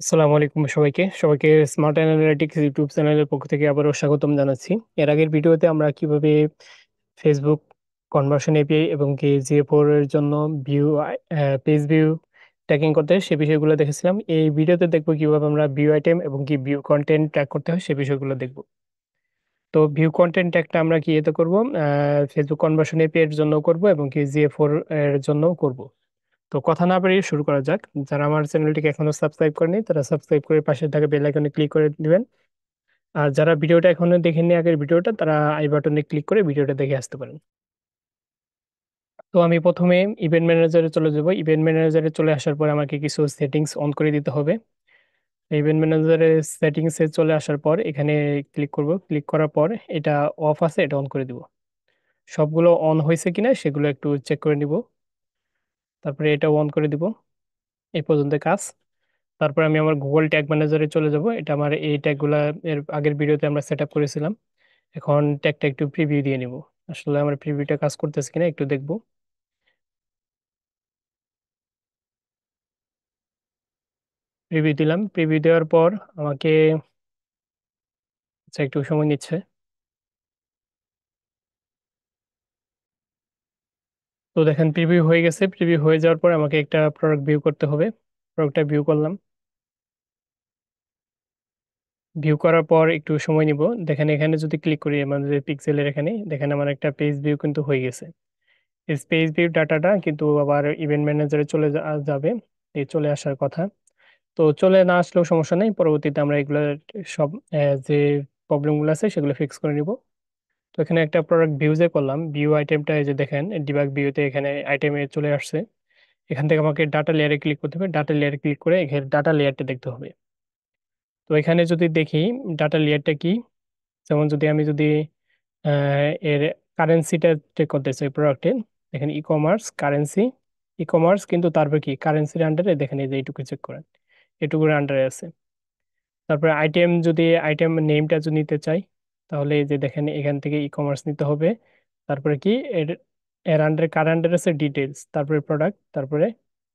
আসসালামু আলাইকুম সবাইকে। সবাইকে স্মার্ট অ্যানালিটিক্স ইউটিউব চ্যানেলের পক্ষ থেকে আবারও স্বাগতম জানাচ্ছি। এর আগের ভিডিওতে আমরা কীভাবে ফেসবুক কনভার্সন এপিআই এবং কি জিএফওর এর জন্য ভিউ পেজ ভিউ ট্র্যাকিং করতে হয় সে বিষয়গুলো দেখেছিলাম। এই ভিডিওতে দেখব কীভাবে আমরা ভিউ আইটেম এবং কি ভিউ কন্টেন্ট ট্র্যাক করতে হয় সে বিষয়গুলো দেখব। তো ভিউ কন্টেন্ট ট্র্যাকটা আমরা কি এতে করব? ফেসবুক কনভার্সন এপিআই এর জন্য করব এবং কি জিএফওর এর জন্য করব। তো কথা না বাড়িয়ে শুরু করা যাক। যারা আমার চ্যানেলটিকে এখনও সাবস্ক্রাইব করেনি তারা সাবস্ক্রাইব করে পাশে থাকা বেল আইকনে ক্লিক করে দিবেন। আর যারা ভিডিওটা এখনও দেখেননি আগের ভিডিওটা, তারা আই বাটনে ক্লিক করে ভিডিওটা দেখে আসতে পারেন। তো আমি প্রথমে ইভেন্ট ম্যানেজারে চলে যাব। ইভেন্ট ম্যানেজারে চলে আসার পর আমাকে কিছু সেটিংস অন করে দিতে হবে। ইভেন্ট ম্যানেজারের সেটিংসে চলে আসার পর এখানে ক্লিক করব। ক্লিক করার পর এটা অফ আছে, এটা অন করে দিব। সবগুলো অন হয়েছে কিনা সেগুলো একটু চেক করে নিব। তারপরে এটা অন করে দিব। এই পর্যন্ত কাজ। তারপরে আমি আমার গুগল ট্যাগ ম্যানেজারে চলে যাব। এটা আমার এই ট্যাগগুলা এর আগের ভিডিওতে আমরা সেট করেছিলাম। এখন ট্যাগটা একটু প্রিভিউ দিয়ে নিব। আসলে আমার প্রিভিউটা কাজ করতেছে কিনা একটু দেখব। প্রিভিউ দিলাম। প্রিভিউ দেওয়ার পর আমাকে আচ্ছা একটু সময় নিচ্ছে। তো দেখেন প্রিভিউ হয়ে গেছে। প্রিভিউ হয়ে যাওয়ার পর আমাকে একটা প্রোডাক্ট ভিউ করতে হবে। প্রোডাক্টটা ভিউ করলাম। ভিউ করার পর একটু সময় নিব। দেখেন, এখানে যদি ক্লিক করি আমাদের পিক্সেলের এখানে, দেখেন আমার একটা পেজ ভিউ কিন্তু হয়ে গেছে। স্পেস ভিউ ডাটাটা কিন্তু আবার ইভেন্ট ম্যানেজারে চলে যাবে। এই চলে আসার কথা। তো চলে না আসলেও সমস্যা নেই। পরবর্তীতে আমরা এগুলো সব যে প্রবলেমগুলো আছে সেগুলো ফিক্স করে নিব। তো এখানে একটা প্রোডাক্ট ভিউজে করলাম। ভিউ আইটেমটা এই যে দেখেন ডিবাগ ভিউতে এখানে আইটেমে চলে আসছে। এখান থেকে আমাকে ডাটা লেয়ারে ক্লিক করতে হবে। ডাটা লেয়ারে ক্লিক করে এখানে ডাটা লেয়ারটা দেখতে হবে। তো এখানে যদি দেখি ডাটা লেয়ারটা কি? যেমন যদি আমি যদি এর কারেন্সিটা চেক করতে চাই প্রোডাক্টের দেখেন e commerce currency e commerce কিন্তু তারপর কি? কারেন্সির আন্ডারে দেখেন এই যে এইটুকু চেক করেন। এটুকুর আন্ডারে আছে। তারপরে আইটেম যদি আইটেম নেমটা যদি নিতে চাই তাহলে এই যে দেখেন, এখান থেকে ই কমার্স নিতে হবে। তারপরে কি? এর এর আন্ডারে কার আন্ডারে আছে? ডিটেলস তারপরে প্রোডাক্ট তারপরে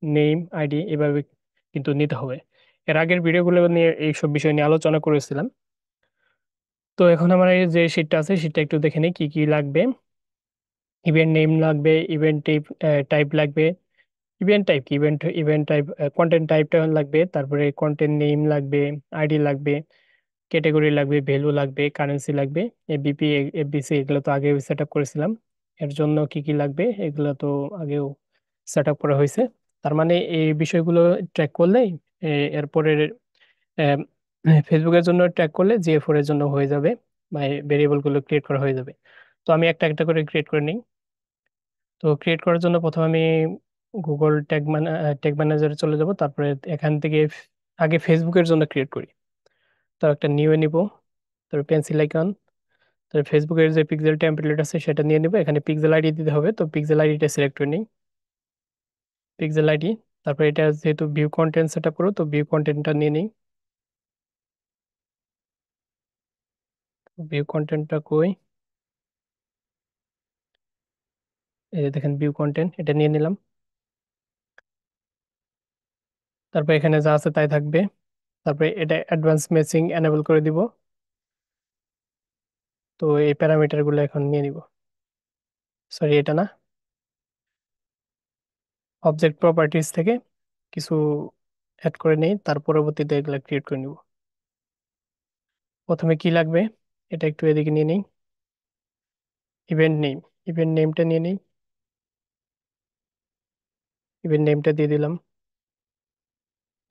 নেম আইডি এভাবে কিন্তু নিতে হবে। এর আগের ভিডিওগুলো নিয়ে এইসব বিষয় নিয়ে আলোচনা করেছিলাম। তো এখন আমার এই যে শিটটা আছে সেটা একটু দেখে নিই, কি কি লাগবে? ইভেন্ট নেম লাগবে ইভেন্ট টাইপ টাইপ লাগবে ইভেন্ট টাইপ কি? ইভেন্ট ইভেন্ট টাইপ কন্টেন্ট টাইপটা লাগবে, তারপরে কন্টেন্ট নেম লাগবে আইডি লাগবে। ক্যাটাগরি লাগবে ভ্যালু লাগবে কারেন্সি লাগবে এবিপি এফবিসি এগুলো তো আগে সেট আপ করেছিলাম। এর জন্য কি কি লাগবে এগুলো তো আগেও সেট আপ করা হয়েছে। তার মানে এই বিষয়গুলো ট্র্যাক করলেই এরপরে ফেসবুকের জন্য ট্র্যাক করলে জিএ ফোর এর জন্য হয়ে যাবে বা ভেরিয়েবলগুলো ক্রিয়েট করা হয়ে যাবে। তো আমি একটা একটা করে ক্রিয়েট করে নিই। তো ক্রিয়েট করার জন্য প্রথমে আমি গুগল ট্যাগ ট্যাগ ম্যানেজারে চলে যাব, তারপরে এখান থেকে আগে ফেসবুকের জন্য ক্রিয়েট করি। তো একটা নিউ নিব, তারপর পেন্সিল আইকন তারপর ফেসবুকের যে পিক্সেল টেমপ্লেট আছে সেটা নিয়ে নিব। এখানে পিক্সেল আইডি দিতে হবে, তো পিক্সেল আইডিটা সিলেক্ট করে নিই। পিক্সেল আইডি তারপর এটা যেহেতু ভিউ কন্টেন্ট সেট করো, তো ভিউ কন্টেন্টটা নিয়ে নিই। ভিউ কন্টেন্টটা কই? এই যে দেখেন ভিউ কন্টেন্ট এটা নিয়ে নিলাম। তারপর এখানে যা আছে তাই থাকবে। তারপরে এটা অ্যাডভান্স ম্যাচিং এনেবল করে দিব। তো এই প্যারামিটারগুলো এখন নিয়ে নিব। সরি এটা না। অবজেক্ট প্রপার্টিজ থেকে কিছু অ্যাড করে নেই, তার পরবর্তীতে এগুলো ক্রিয়েট করে নিব। প্রথমে কি লাগবে? এটা একটু এদিকে নিয়ে নিই। ইভেন্ট নেম ইভেন্ট নেমটা নিয়ে নিই। ইভেন্ট নেমটা দিয়ে দিলাম।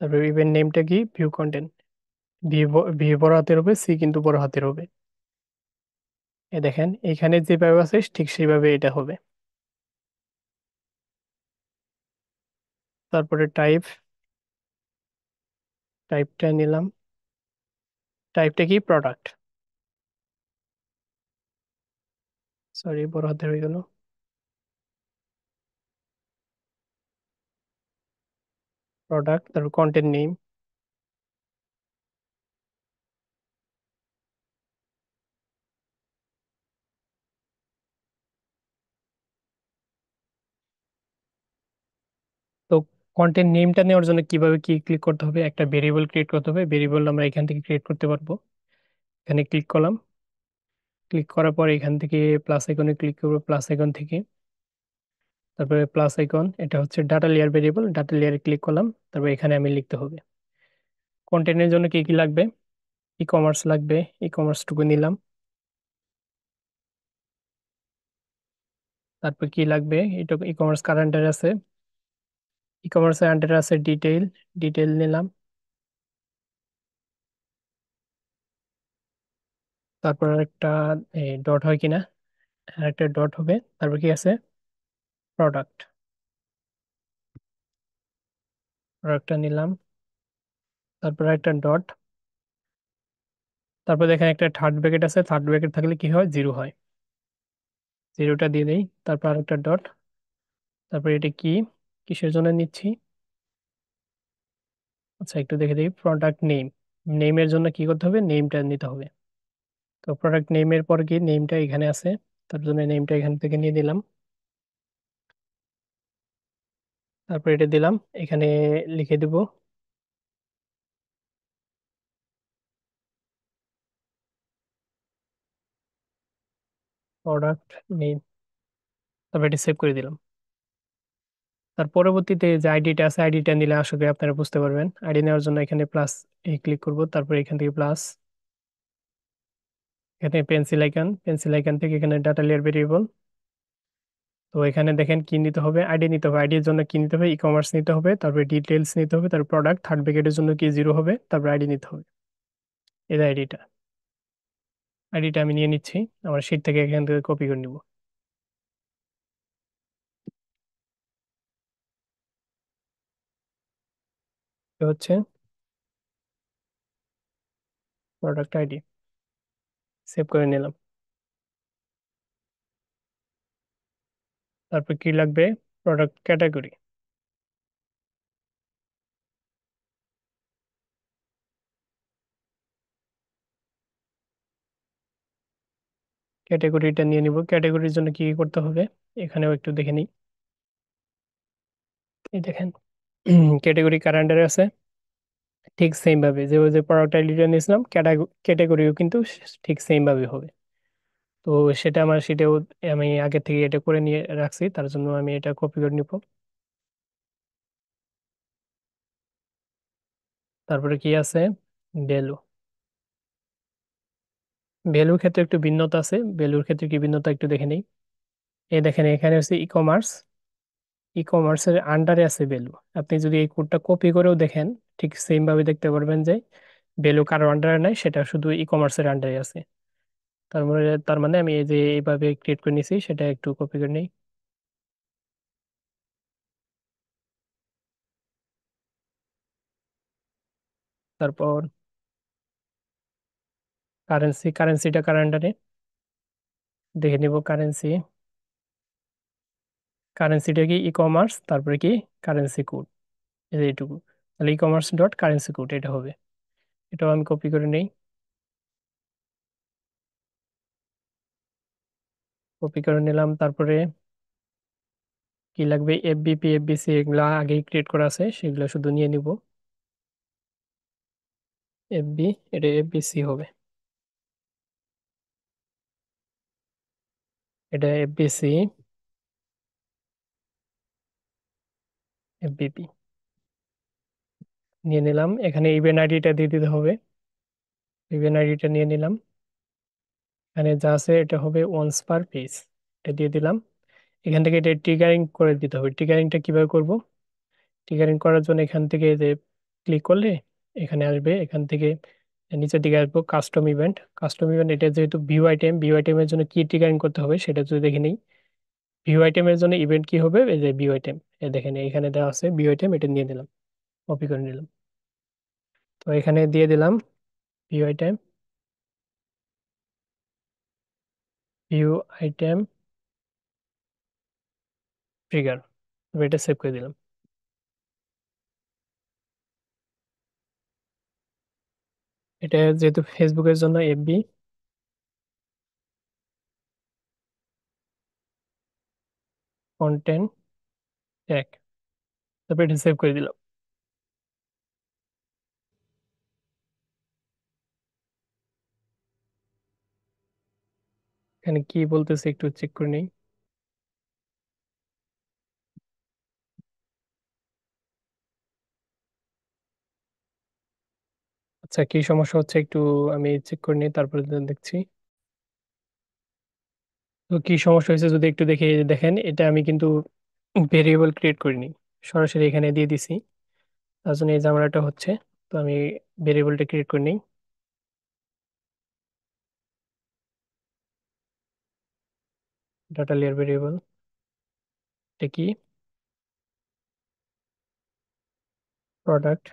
তারপর ইভেন্ট নেমটা কি? ভিউ কন্টেন্ট ভি বড় হাতের হবে সি কিন্তু বড় হাতের হবে। এ দেখেন, এখানে যেভাবে আছে, ঠিক সেইভাবে এটা হবে। তারপরে টাইপ টাইপটা নিলাম। টাইপটা কি? প্রোডাক্ট সরি বড় হাতের হয়ে গেল। প্রোডাক্ট তারপর কন্টেন্ট নেম তো কন্টেন্ট নেমটা নেওয়ার জন্য কীভাবে কি ক্লিক করতে হবে? একটা ভেরিয়েবল ক্রিয়েট করতে হবে। ভেরিয়েবল আমরা এখান থেকে ক্রিয়েট করতে পারব। এখানে ক্লিক করলাম। ক্লিক করার পর এখান থেকে প্লাস আইকনে ক্লিক করব প্লাস আইকন থেকে। তারপরে প্লাস আইকন এটা হচ্ছে ডাটা লেয়ার ভেরিয়েবল ডাটা লেয়ারে ক্লিক করলাম, তারপর এখানে আমি লিখতে হবে। কন্টেন্টের জন্য কি কি লাগবে? ই কমার্স লাগবে ই কমার্সটুকু নিলাম। তারপর কি লাগবে? এটা ই কমার্স কারেন্টার আছে। ই কমার্সের আন্ডারে আছে ডিটেইল ডিটেইল নিলাম। তারপর একটা ডট হয় কিনা? আর একটা ডট হবে। তারপর কি আছে? প্রোডাক্ট প্রোডাক্টটা নিলাম। তারপর একটা ডট তারপর দেখেন একটা থার্ড ব্র্যাকেট আছে। থার্ড ব্র্যাকেট থাকলে কি হয়? জিরো হয়। জিরোটা দিয়ে দেই। তারপর আরেকটা ডট তারপর এটা কি? কিসের জন্য নিচ্ছি? আচ্ছা একটু দেখে দিই প্রোডাক্ট নেম নেমের জন্য কি করতে হবে? নেমটা নিতে হবে। তো প্রোডাক্ট নেমের পর কি নেমটা এখানে আছে। তার জন্য নেমটা এখান থেকে নিয়ে দিলাম তারপর এটা দিলাম, এখানে লিখে দিব। প্রোডাক্ট নেম তারপর এটা সেভ করে দিলাম। তার পরবর্তীতে যে আইডিটা আছে আইডিটা নিলে আসলে আপনারা বুঝতে পারবেন। আইডি নেওয়ার জন্য এখানে প্লাস এই ক্লিক করব, তারপর এখান থেকে প্লাস এখানে পেন্সিল আইকন পেন্সিল আইকন থেকে এখানে ডাটা লেয়ার ভেরিয়েবল তো এখানে দেখেন কি নিতে হবে? আইডি নিতে হবে। আইডির জন্য কি নিতে হবে? ই কমার্স নিতে হবে। তারপরে ডিটেলস নিতে হবে। তারপর প্রোডাক্ট থার্ড ব্র্যাকেটের জন্য কি জিরো হবে? তারপর আইডি নিতে হবে। এই আইডিটা আইডিটা আমি নিয়ে নিচ্ছি। আমার শিট থেকে এখান থেকে কপি করে নিব। হচ্ছে প্রোডাক্ট আইডি সেভ করে নিলাম। তারপর কি লাগবে? প্রোডাক্ট ক্যাটাগরি ক্যাটাগরিটা নিয়ে নিব। ক্যাটাগরির জন্য কি করতে হবে? এখানেও একটু দেখে নিই। এই দেখেন ক্যাটাগরি কার আন্ডারে আছে। ঠিক সেমভাবে যে ওই যে প্রোডাক্ট আইডিটা নিয়েছিলাম ক্যাটাগরিও কিন্তু ঠিক সেমভাবে হবে। তো সেটা আমার সেটাও আমি আগে থেকে এটা করে নিয়ে রাখছি, তার জন্য আমি এটা কপি করে নিব। তারপরে কি আছে? ভ্যালু ভ্যালুর ক্ষেত্রে একটু ভিন্নতা আছে। ভ্যালুর ক্ষেত্রে কি ভিন্নতা একটু দেখে নেই। এই দেখেন, এখানে হচ্ছে ই কমার্স ই কমার্সের আন্ডারে আছে ভ্যালু আপনি যদি এই কোডটা কপি করেও দেখেন, ঠিক সেম ভাবে দেখতে পারবেন যে ভ্যালু কারও আন্ডারে নাই, সেটা শুধু ই কমার্সের আন্ডারে আছে। তার মানে তার মানে আমি এই যে এইভাবে ক্রিয়েট করে নিয়েছি সেটা একটু কপি করে নিই। তারপর কারেন্সি কারেন্সিটা কার আন্ডারে দেখে নিব কারেন্সি কারেন্সিটা কি ই কমার্স তারপরে কি কারেন্সি কোড এইটুকু। তাহলে e commerce dot currency code এটা হবে। এটাও আমি কপি করে নেই। কপি করে নিলাম। তারপরে কি লাগবে? এফবিপি এফবিসি এগুলা আগেই ক্রিয়েট করা আছে, সেগুলো শুধু নিয়ে নিব। এফবি এটা এফবিসি হবে। এটা এফবিসি এফবিপি নিয়ে নিলাম। এখানে ইভেন্ট আইডিটা দিয়ে দিতে হবে। ইভেন্ট আইডিটা নিয়ে নিলাম। এখানে যা আছে এটা হবে ওয়ান্স পার পেজ এটা দিয়ে দিলাম। এখান থেকে এটা ট্রিগারিং করে দিতে হবে। ট্রিগারিংটা কীভাবে করব? ট্রিগারিং করার জন্য এখান থেকে যে ক্লিক করলে এখানে আসবে। এখান থেকে নিচের দিকে আসব কাস্টম ইভেন্ট কাস্টম ইভেন্ট এটা যেহেতু ভিউ আইটেম ভিউ আইটেমের জন্য কি ট্রিগারিং করতে হবে সেটা যদি দেখে নিই। ভিউ আইটেমের জন্য ইভেন্ট কি হবে? এই যে ভিউ আইটেম এ দেখেন, এখানে দেওয়া আছে ভিউ আইটেম এটা নিয়ে নিলাম। কপি করে নিলাম। তো এখানে দিয়ে দিলাম view item view item trigger এটা সেভ করে দিলাম। এটা যেহেতু ফেসবুকের জন্য এফবি কন্টেন্ট ট্যাগ তারপর এটা সেভ করে দিলাম। এখানে কি বলতেছে একটু চেক করে নেই। আচ্ছা কি সমস্যা হচ্ছে একটু আমি চেক করে নিই, তারপরে দেখছি। তো কি সমস্যা হয়েছে যদি একটু দেখে দেখেন, এটা আমি কিন্তু ভেরিয়েবল ক্রিয়েট করিনি সরাসরি এখানে দিয়ে দিছি। তার জন্য এই ঝামেলাটা হচ্ছে, তো আমি ভেরিয়েবলটা ক্রিয়েট করে নিই। ডাটা লেয়ার ভেরিয়েবল এটা কি প্রোডাক্ট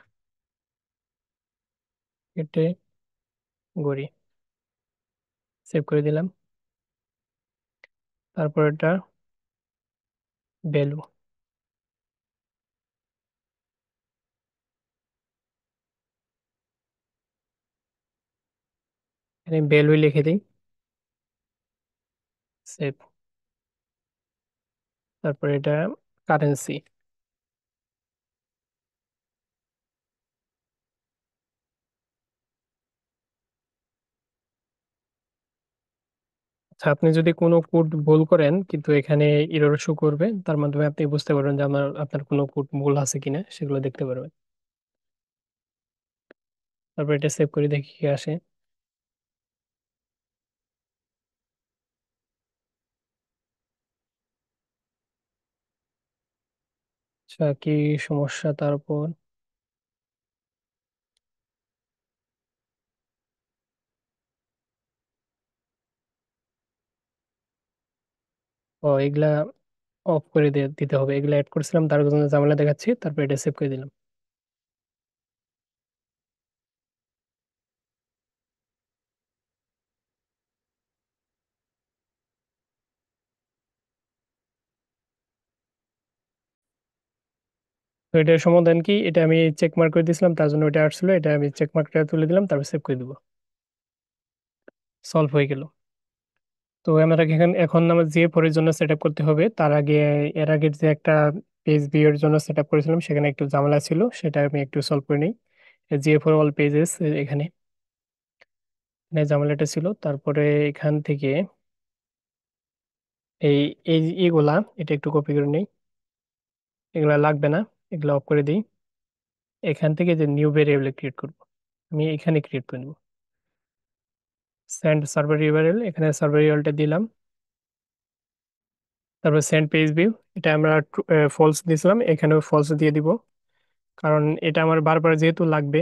ক্যাটেগরি সেভ করে দিলাম। তারপর এটা ভ্যালু এখানে ভ্যালু লিখে দিই সেভ তারপর এটা কারেন্সি আচ্ছা আপনি যদি কোনো কোড ভুল করেন, কিন্তু এখানে এরর শো করবে, তার মাধ্যমে আপনি বুঝতে পারবেন যে আমার, আপনার কোনো কোড ভুল আছে কিনা, সেগুলো দেখতে পারবেন। তারপর এটা সেভ করে দেখি কি আসে। আচ্ছা কি সমস্যা তারপর ও, এগুলা অফ করে দিতে হবে। এগুলা অ্যাড করেছিলাম, তার জন্য ঝামেলা দেখাচ্ছি, তারপর এটা সেভ করে দিলাম। তো এটার সমাধান কি? এটা আমি চেক মার্ক করে দিয়েছিলাম, তার জন্য এটা আসছিল, এটা আমি চেক মার্কটা তুলে দিলাম, তারপর সেভ করে দিব। সলভ হয়ে গেল। তো আমরা এখন এখন আমার জিএ ফোর এর জন্য সেট আপ করতে হবে, তার আগে, এর আগে যে একটা পেজ ভিউ এর জন্য সেট আপ করেছিলাম, সেখানে একটু ঝামেলা ছিল, সেটা আমি একটু সলভ করে নিই। জিএ ফোর অল পেজেস এখানে। এখানে ঝামেলাটা ছিল, তারপরে এখান থেকে এই এই এগুলা এটা একটু কপি করে নিই। এগুলা লাগবে না। এগুলা অফ করে দিই। এখান থেকে যে নিউ ভেরিয়েবল ক্রিয়েট করব, আমি এখানে ক্রিয়েট করে নেব। সেন্ড সার্ভার ইউআরএল এখানে সার্ভার ইউআরএলটা দিলাম। তারপর সেন্ড পেজ ভিউ এটা আমরা ফলস দিয়েছিলাম, এখানেও ফলস দিয়ে দিব। কারণ এটা আমার বারবার যেহেতু লাগবে,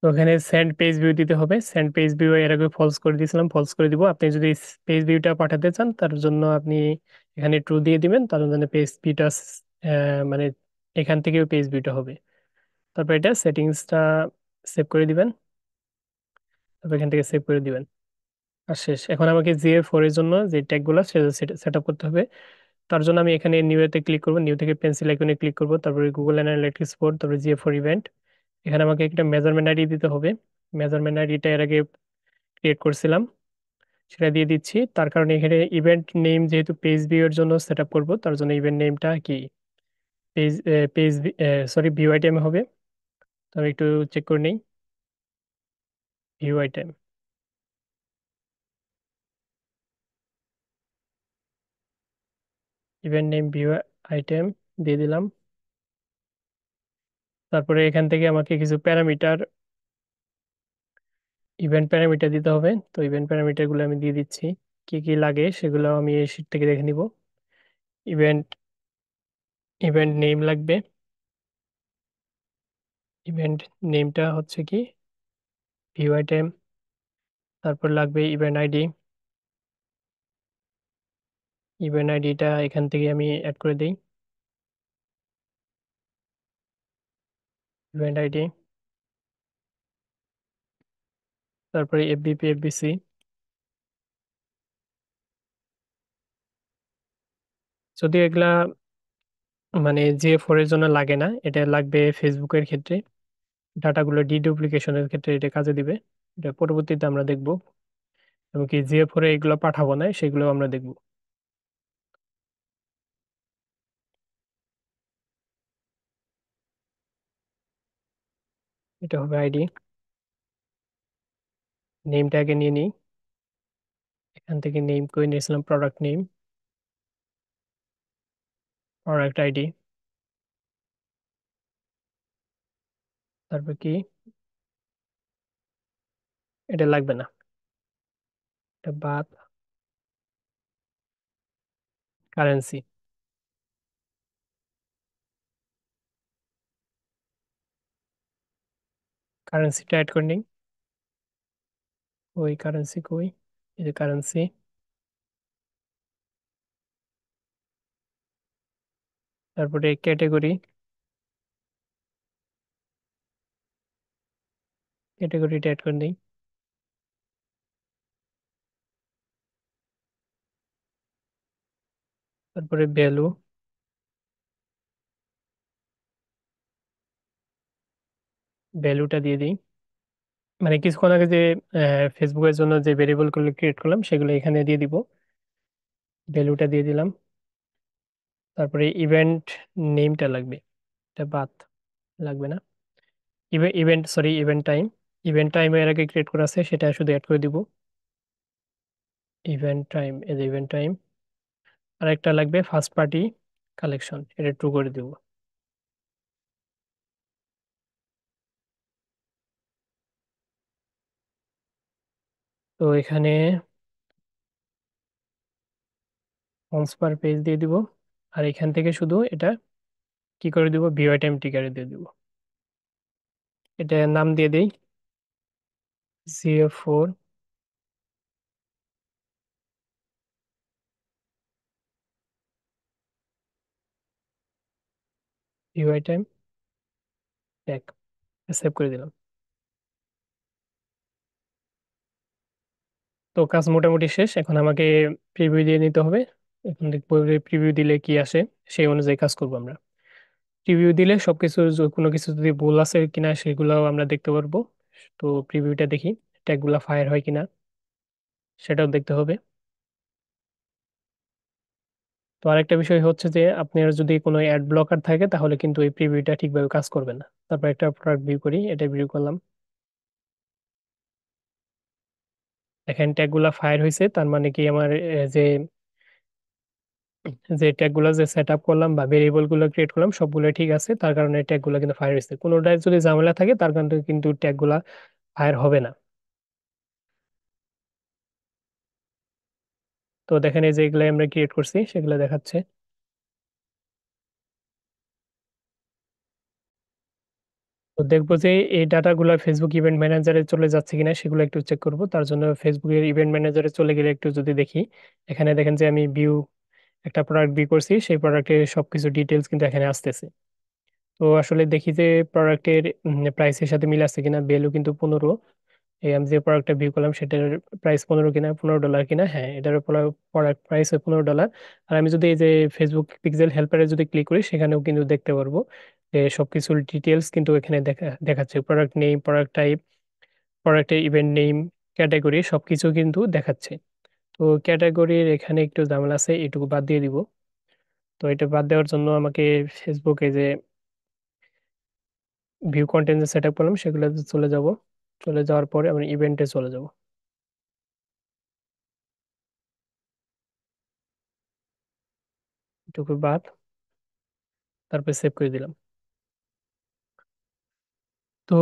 তো এখানে সেন্ড পেজ ভিউ দিতে হবে। সেন্ড পেজ ভিউ এর আগে ফলস করে দিয়েছিলাম ফলস করে দিব। আপনি যদি পেজ ভিউটা পাঠাতে চান, তার জন্য আপনি এখানে ট্রু দিয়ে দিবেন, তার জন্য পেজ ভিউটা মানে এখান থেকেও পেজ ভিউটা হবে। তারপর এটা সেটিংসটা সেভ করে দিবেন। তারপর এখান থেকে সেভ করে দিবেন। আর শেষ। এখন আমাকে জিএ ফোর এর জন্য যে ট্যাগগুলো সেটা সেট আপ করতে হবে। তার জন্য আমি এখানে নিউ এতে ক্লিক করব। নিউ থেকে পেন্সিল আইকনে ক্লিক করব। তারপরে গুগল অ্যানালিটিক্স ফোর তারপরে জিএ ফোর ইভেন্ট এখানে আমাকে একটা মেজারমেন্ট আইডি দিতে হবে। মেজারমেন্ট আইডিটা এর আগে ক্রিয়েট করছিলাম। সেটা দিয়ে দিচ্ছি। তার কারণে এখানে ইভেন্ট নেম যেহেতু পেজ ভিউ এর জন্য সেট আপ করব, তার জন্য ইভেন্ট নেমটা কি? Page page sorry view item হবে। তো আমি একটু চেক করে নিই। View item event name view item দিয়ে দিলাম। তারপরে এখান থেকে আমাকে কিছু প্যারামিটার ইভেন্ট প্যারামিটার দিতে হবে। তো ইভেন্ট প্যারামিটারগুলো আমি দিয়ে দিচ্ছি। কি কি লাগে সেগুলো আমি এই শিট থেকে দেখে নিব। ইভেন্ট ইভেন্ট নেম লাগবে। ইভেন্ট নেমটা হচ্ছে কি? ভিউ আইটেম তারপর লাগবে ইভেন্ট আইডি ইভেন্ট আইডিটা এখান থেকে আমি অ্যাড করে দিই। ইভেন্ট আইডি তারপরে এফবিপি এফবিসি যদিও এগুলা মানে জিএ ফোর এর জন্য লাগে না, এটা লাগবে ফেসবুকের ক্ষেত্রে। ডাটাগুলো ডিডুপ্লিকেশনের ক্ষেত্রে এটা কাজে দিবে। এটা পরবর্তীতে আমরা দেখব। এবং কি জিএ ফোরে এগুলো পাঠাবো না, সেগুলো আমরা দেখব। এটা হবে আইডি নেমটা আগে নিয়ে নিই। এখান থেকে নেম করে নিয়েছিলাম প্রোডাক্ট নেম প্রোডাক্ট আইডি তারপর কি এটা লাগবে না এটা বাদ কারেন্সি কারেন্সিটা অ্যাড করে নিই ওই কারেন্সি কই এই যে কারেন্সি তারপরে ক্যাটেগরি ক্যাটেগরিটা অ্যাড করে নিই। তারপরে ভ্যালু ভ্যালুটা দিয়ে দিই। মানে কিছুক্ষণ আগে যে ফেসবুকের জন্য যে ভেরিয়েবলগুলো ক্রিয়েট করলাম, সেগুলো এখানে দিয়ে দিব। ভ্যালুটা দিয়ে দিলাম। তারপরে ইভেন্ট নেমটা লাগবে। এটা বাদ লাগবে না। Event sorry event time event time এর আগে ক্রিয়েট করা আছে, সেটা শুধু অ্যাড করে দিব। Event time as event time আর একটা লাগবে ফার্স্ট পার্টি কালেকশন এটা ট্রু করে দিব। তো এখানে অনস পার পেজ দিয়ে দিব। আর এখান থেকে শুধু এটা কি করে দিব? ভিউ আইটেম টিকারে দিয়ে দিব। এটা নাম দিয়ে দেই। GA four view item tag save করে দিলাম। তো কাজ মোটামুটি শেষ। এখন আমাকে প্রিভিউ দিয়ে নিতে হবে। এখন দেখব প্রিভিউ দিলে কি আসে, সেই অনুযায়ী কাজ করব আমরা। প্রিভিউ দিলে সবকিছু য- কোনো কিছু যদি ভুল আছে কিনা সেগুলো আমরা দেখতে পারব। তো প্রিভিউটা দেখি ট্যাগগুলো ফায়ার হয় কিনা, সেটাও দেখতে হবে। তো আরেকটা বিষয় হচ্ছে যে, আপনার যদি কোনো অ্যাড ব্লকার থাকে, তাহলে কিন্তু এই প্রিভিউটা ঠিকভাবে কাজ করবে না। তারপর একটা প্রোডাক্ট ভিউ করি, এটা ভিউ করলাম। দেখেন ট্যাগগুলো ফায়ার হয়েছে তার মানে কি আমার যে যে ট্যাগগুলো যে সেট আপ করলাম বা ভেরিয়েবলগুলো ক্রিয়েট করলাম সবগুলো ঠিক আছে। তার কারণে ট্যাগগুলো কিন্তু ফায়ার হয়েছে। কোনোটায় যদি ঝামেলা থাকে, তার কারণে কিন্তু ট্যাগগুলা ফায়ার হবে না। তো দেখেন এই যে এগুলো আমরা ক্রিয়েট করছি, সেগুলো দেখাচ্ছে। তো দেখব যে এই ডাটাগুলো ফেসবুক ইভেন্ট ম্যানেজারে চলে যাচ্ছে কিনা, সেগুলো একটু চেক করব। তার জন্য ফেসবুকের ইভেন্ট ম্যানেজারে চলে গেলে একটু যদি দেখি, এখানে দেখেন যে আমি ভিউ একটা প্রোডাক্ট বি করছি, সেই প্রোডাক্টের সবকিছু ডিটেলস কিন্তু এখানে আসতেছে। তো আসলে দেখি যে প্রোডাক্টের প্রাইসের সাথে মিল আছে কিনা ভ্যালু কিন্তু পনেরো। এই আমি যে প্রোডাক্টটা ভিউ করলাম, সেটার প্রাইস পনেরো কিনা, পনেরো ডলার কিনা হ্যাঁ এটার প্রোডাক্ট প্রাইস হয় পনেরো ডলার আর আমি যদি এই যে ফেসবুক পিক্সেল হেল্পারে যদি ক্লিক করি, সেখানেও কিন্তু দেখতে পারব যে সবকিছুর ডিটেলস কিন্তু এখানে দেখা, দেখাচ্ছে। প্রোডাক্ট নেম প্রোডাক্ট টাইপ প্রোডাক্টের ইভেন্ট নেম ক্যাটাগরি সবকিছু কিন্তু দেখাচ্ছে। তো ক্যাটাগরির এখানে একটু ঝামেলা আছে, এটুকু বাদ দিয়ে দিব। তো এটা বাদ দেওয়ার জন্য আমাকে ফেসবুকে যে ভিউ কন্টেন্ট যে সেট আপ করলাম, সেগুলো চলে যাব। চলে যাওয়ার পরে আমি ইভেন্টে চলে যাব। এটুকু বাদ। তারপর সেভ করে দিলাম। তো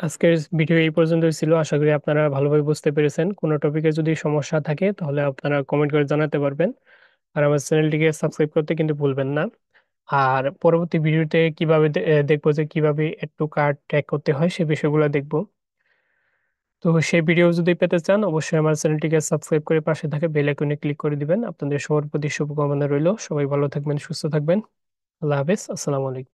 আজকের ভিডিও এই পর্যন্তই ছিল। আশা করি আপনারা ভালোভাবে বুঝতে পেরেছেন। কোনো টপিকে যদি সমস্যা থাকে, তাহলে আপনারা কমেন্ট করে জানাতে পারবেন। আর আমার চ্যানেলটিকে সাবস্ক্রাইব করতে কিন্তু ভুলবেন না। আর পরবর্তী ভিডিওতে কীভাবে দেখব যে কীভাবে এড টু কার্ট ট্র্যাক করতে হয়, সে বিষয়গুলো দেখব। তো সেই ভিডিও যদি পেতে চান, অবশ্যই আমার চ্যানেলটিকে সাবস্ক্রাইব করে পাশে থাকে বেল আইকনে ক্লিক করে দিবেন। আপনাদের সবার প্রতি শুভকামনা রইল। সবাই ভালো থাকবেন, সুস্থ থাকবেন। আল্লাহ হাফেজ। আসসালামু আলাইকুম।